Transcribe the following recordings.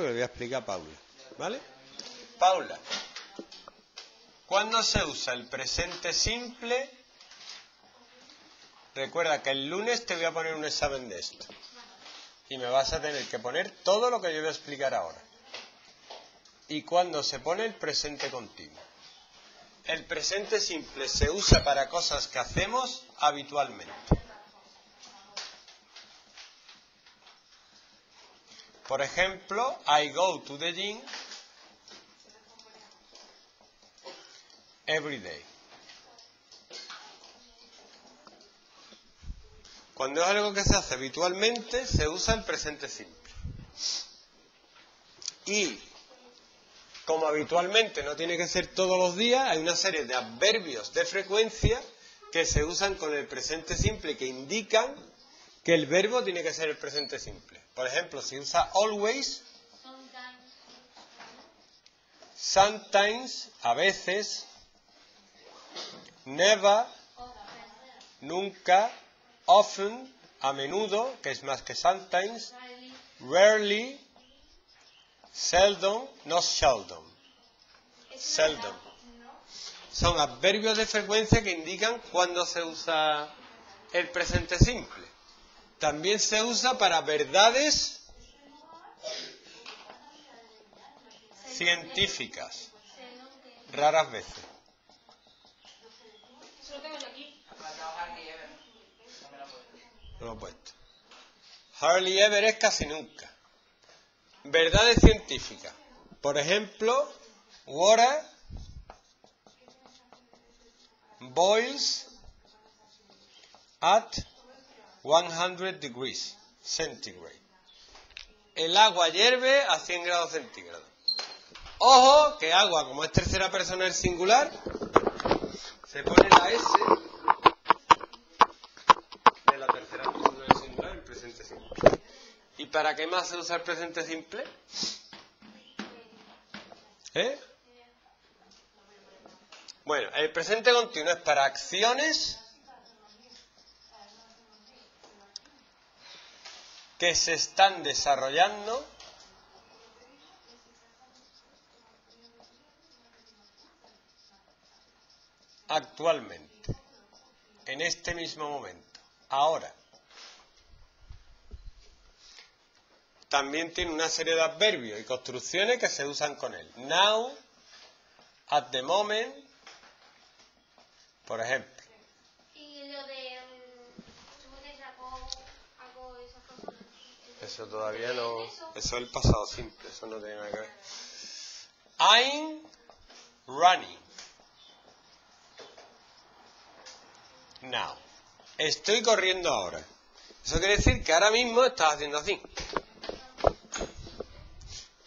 que le voy a explicar a Paula. ¿Vale? Paula, ¿cuándo se usa el presente simple? Recuerda que el lunes te voy a poner un examen de esto. Y me vas a tener que poner todo lo que yo voy a explicar ahora. ¿Y cuándo se pone el presente continuo? El presente simple se usa para cosas que hacemos habitualmente. Por ejemplo, I go to the gym every day. Cuando es algo que se hace habitualmente, se usa el presente simple. Y como habitualmente no tiene que ser todos los días, hay una serie de adverbios de frecuencia que se usan con el presente simple que indican que el verbo tiene que ser el presente simple. Por ejemplo, si usa always, sometimes, a veces, never, nunca, often, a menudo, que es más que sometimes, rarely, seldom, no seldom, seldom. Son adverbios de frecuencia que indican cuándo se usa el presente simple. También se usa para verdades científicas, raras veces. No lo he puesto. Ever es casi nunca. Verdades científicas. Por ejemplo, water boils at 100 degrees centigrade. El agua hierve a 100 grados centígrados. Ojo que agua, como es tercera persona del singular, se pone la S de la tercera persona del singular en presente simple. ¿Y para qué más se usa el presente simple? ¿Eh? Bueno, el presente continuo es para acciones que se están desarrollando actualmente, en este mismo momento, ahora. También tiene una serie de adverbios y construcciones que se usan con él. Now, at the moment, por ejemplo. Y lo de. mm, ¿Cómo te sacó algo de esas cosas? Eso todavía no. Eso es el pasado simple, eso no tiene nada que ver. I'm running. Now. Estoy corriendo ahora. Eso quiere decir que ahora mismo estás haciendo así.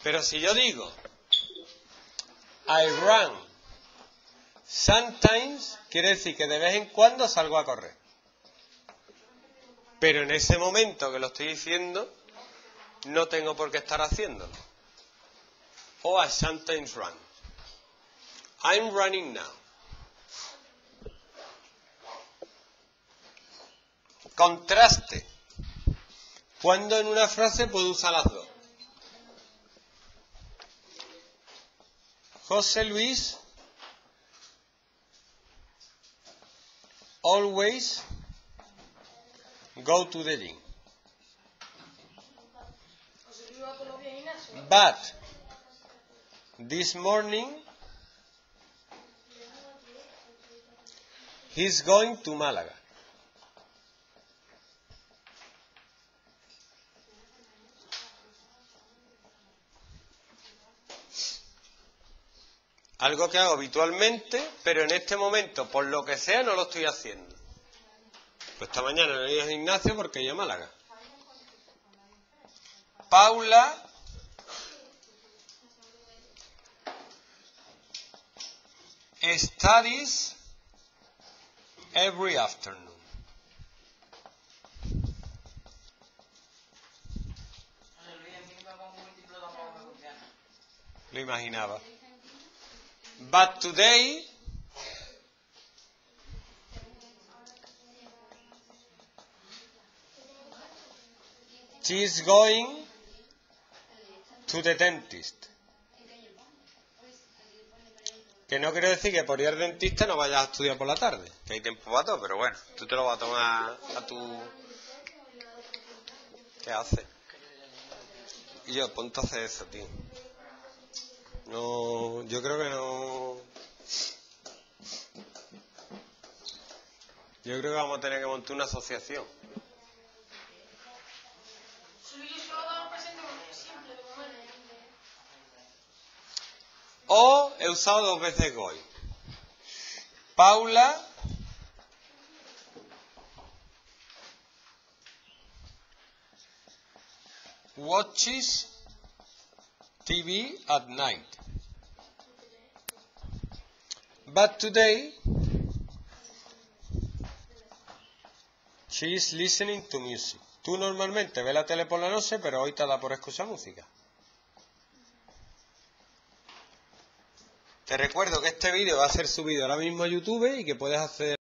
Pero si yo digo I run sometimes, quiere decir que de vez en cuando salgo a correr. Pero en ese momento que lo estoy diciendo, no tengo por qué estar haciéndolo. O I sometimes run. I'm running now. Contraste. Cuando en una frase puedo usar las dos. José Luis always go to the gym. But this morning he's going to Málaga. Algo que hago habitualmente, pero en este momento, por lo que sea, no lo estoy haciendo. Pues esta mañana no he ido al gimnasio porque yo Málaga. Paula studies every afternoon. Lo imaginaba. But today she is going to the dentist. Que no quiero decir que por ir al dentista no vayas a estudiar por la tarde, que hay tiempo para todo, pero bueno, tú te lo vas a tomar a tu... ¿Qué haces? Y yo, ponte a hacer eso, tío. No, yo creo que no... Yo creo que vamos a tener que montar una asociación. O he usado dos veces Goy. Paula watches TV at night. But today she is listening to music. Tú normalmente ves la tele por la noche, pero hoy te da por escuchar música. Te recuerdo que este vídeo va a ser subido ahora mismo a YouTube y que puedes hacer